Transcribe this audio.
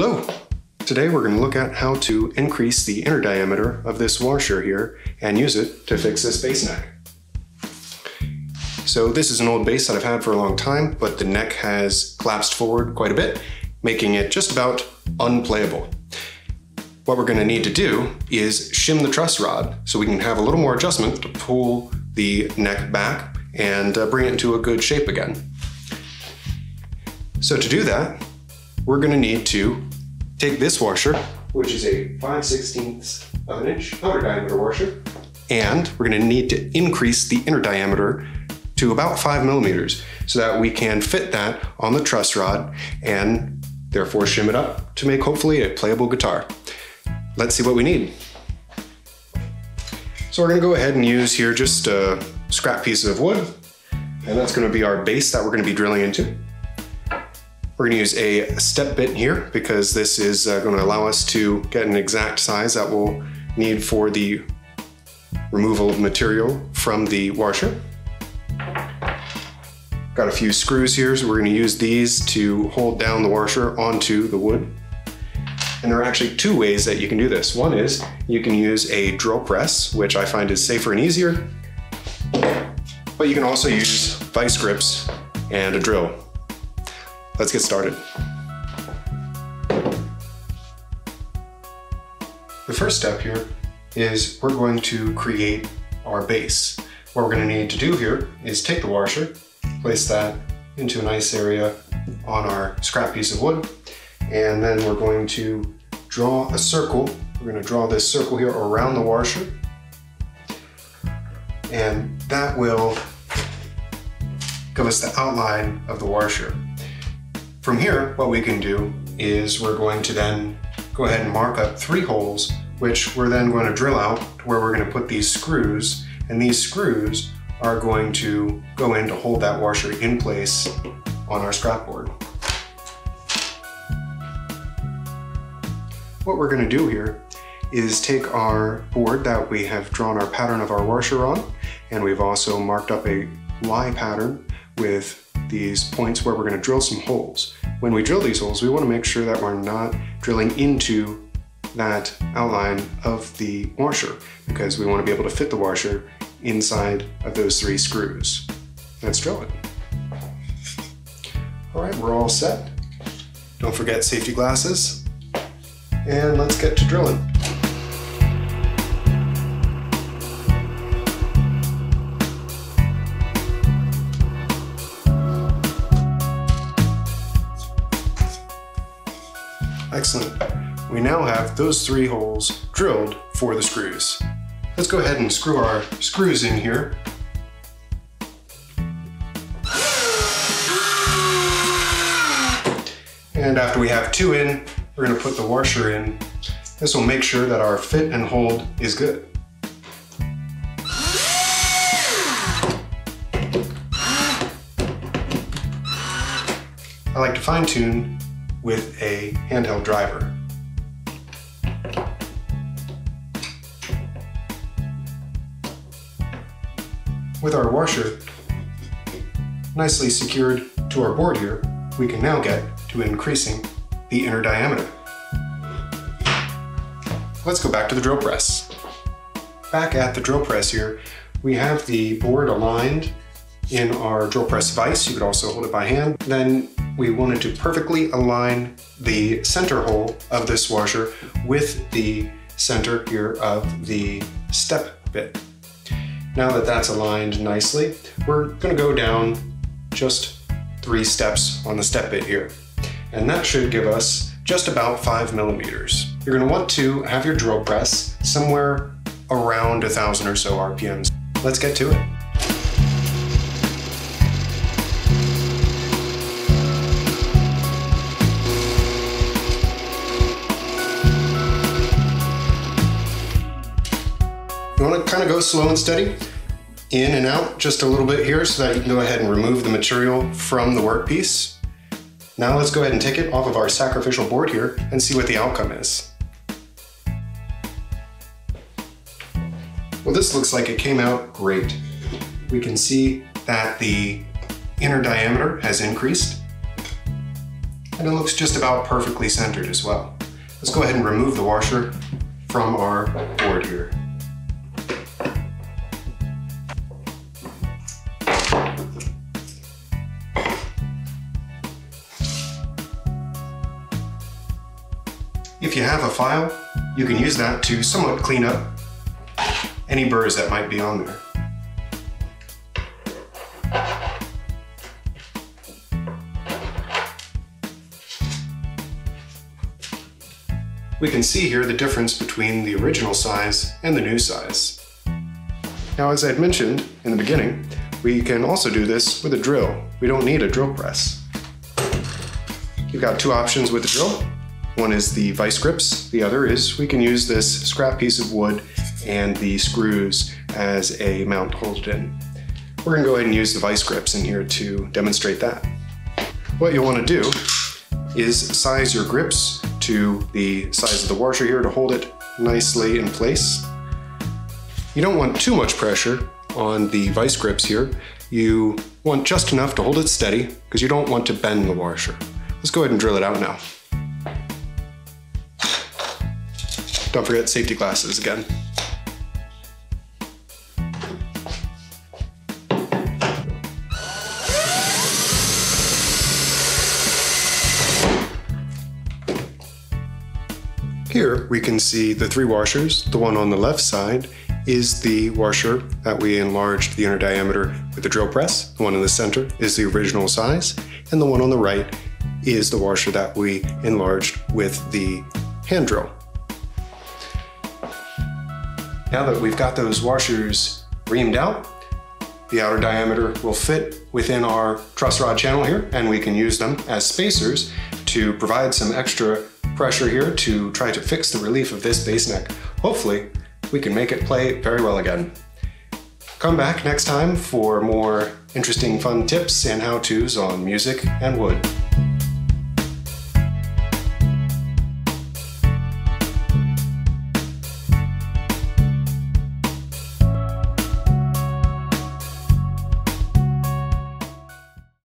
Hello! Today we're going to look at how to increase the inner diameter of this washer here and use it to fix this bass neck. So this is an old bass that I've had for a long time, but the neck has collapsed forward quite a bit, making it just about unplayable. What we're going to need to do is shim the truss rod so we can have a little more adjustment to pull the neck back and uh, bring it into a good shape again. So to do that, we're going to need to take this washer, which is a 5 16 of an inch outer diameter washer, and we're going to need to increase the inner diameter to about 5 millimeters so that we can fit that on the truss rod and therefore shim it up to make hopefully a playable guitar. Let's see what we need. So we're going to go ahead and use here just a scrap piece of wood, and that's going to be our base that we're going to be drilling into. We're to use a step bit here because this is uh, going to allow us to get an exact size that we'll need for the removal of material from the washer. Got a few screws here, so we're going to use these to hold down the washer onto the wood. And there are actually two ways that you can do this. One is you can use a drill press, which I find is safer and easier. But you can also use vice grips and a drill. Let's get started. The first step here is we're going to create our base. What we're going to need to do here is take the washer, place that into a nice area on our scrap piece of wood, and then we're going to draw a circle. We're going to draw this circle here around the washer, and that will give us the outline of the washer. From here, what we can do is we're going to then go ahead and mark up three holes, which we're then going to drill out to where we're going to put these screws. And these screws are going to go in to hold that washer in place on our scrap board. What we're going to do here is take our board that we have drawn our pattern of our washer on, and we've also marked up a Y pattern with these points where we're going to drill some holes. When we drill these holes, we want to make sure that we're not drilling into that outline of the washer because we want to be able to fit the washer inside of those three screws. Let's drill it. All right, we're all set. Don't forget safety glasses. And let's get to drilling. Excellent. We now have those three holes drilled for the screws. Let's go ahead and screw our screws in here. And after we have two in, we're going to put the washer in. This will make sure that our fit and hold is good. I like to fine tune with a handheld driver. With our washer nicely secured to our board here, we can now get to increasing the inner diameter. Let's go back to the drill press. Back at the drill press here, we have the board aligned in our drill press vise. You could also hold it by hand. Then we wanted to perfectly align the center hole of this washer with the center here of the step bit. Now that that's aligned nicely, we're gonna go down just three steps on the step bit here. And that should give us just about five millimeters. You're gonna want to have your drill press somewhere around a thousand or so RPMs. Let's get to it. Kind of go slow and steady, in and out just a little bit here so that you can go ahead and remove the material from the workpiece. Now let's go ahead and take it off of our sacrificial board here and see what the outcome is. Well, this looks like it came out great. We can see that the inner diameter has increased. and it looks just about perfectly centered as well. Let's go ahead and remove the washer from our board here. If you have a file, you can use that to somewhat clean up any burrs that might be on there. We can see here the difference between the original size and the new size. Now, as I had mentioned in the beginning, we can also do this with a drill. We don't need a drill press. You've got two options with the drill. One is the vice grips, the other is we can use this scrap piece of wood and the screws as a mount to hold it in. We're gonna go ahead and use the vice grips in here to demonstrate that. What you'll wanna do is size your grips to the size of the washer here to hold it nicely in place. You don't want too much pressure on the vice grips here. You want just enough to hold it steady because you don't want to bend the washer. Let's go ahead and drill it out now. Don't forget safety glasses again. Here we can see the three washers. The one on the left side is the washer that we enlarged the inner diameter with the drill press. The one in the center is the original size, and the one on the right is the washer that we enlarged with the hand drill. Now that we've got those washers reamed out, the outer diameter will fit within our truss rod channel here, and we can use them as spacers to provide some extra pressure here to try to fix the relief of this bass neck. Hopefully, we can make it play very well again. Come back next time for more interesting fun tips and how-tos on music and wood.